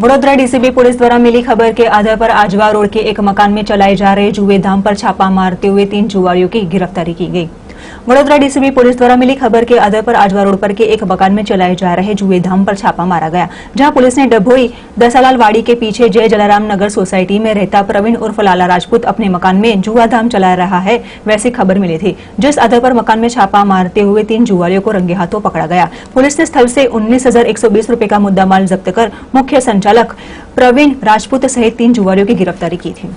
Vadodara DCB police द्वारा मिली खबर के आधार पर आजवा रोड के एक मकान में चलाए जा रहे जुए धाम पर छापा मारते हुए तीन जुआरियों की गिरफ्तारी की गई वडोदरा डीसीबी पुलिस द्वारा मिली खबर के आधार पर आजवा रोड पर के एक मकान में चलाए जा रहे जुए धाम पर छापा मारा गया, जहाँ पुलिस ने डभोई दसालाल वाड़ी के पीछे जय जलाराम नगर सोसाइटी में रहता प्रवीण उर्फ़ लाला राजपूत अपने मकान में जुआ धाम चला रहा है, वैसी खबर मिली थी, जिस आधार पर मकान में छापा मारते हुए तीन जुआरियों को रंगे हाथों पकड़ा गया। पुलिस ने स्थल से उन्नीस हज़ार का मुद्दामाल जब्त कर मुख्य संचालक प्रवीण राजपूत सहित तीन जुआरियों की गिरफ्तारी की थी।